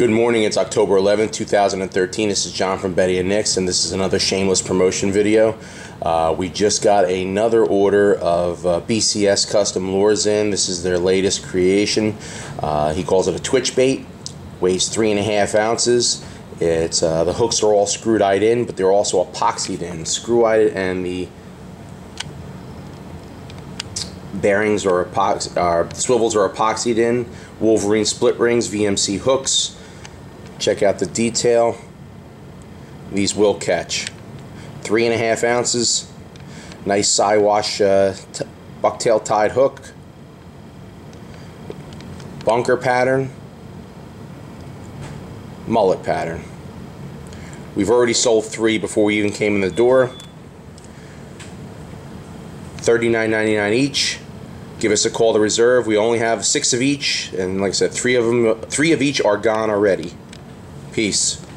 Good morning, it's October 11th, 2013. This is John from Betty and Nick's, and this is another shameless promotion video. Uh, we just got another order of uh, BCS custom lures in. This is their latest creation. Uh, he calls it a twitch bait, weighs three and a half ounces. It's uh, The hooks are all screw-eyed in, but they're also epoxied in. Screw-eyed and the bearings are swivels are epoxied in. Wolverine split rings, VMC hooks. Check out the detail. These will catch. Three and a half ounces. Nice Siwash uh, bucktail tied hook. Bunker pattern. Mullet pattern. We've already sold three before we even came in the door. $39.99 each. Give us a call to reserve. We only have six of each, and like I said, three of them, three of each are gone already. Peace.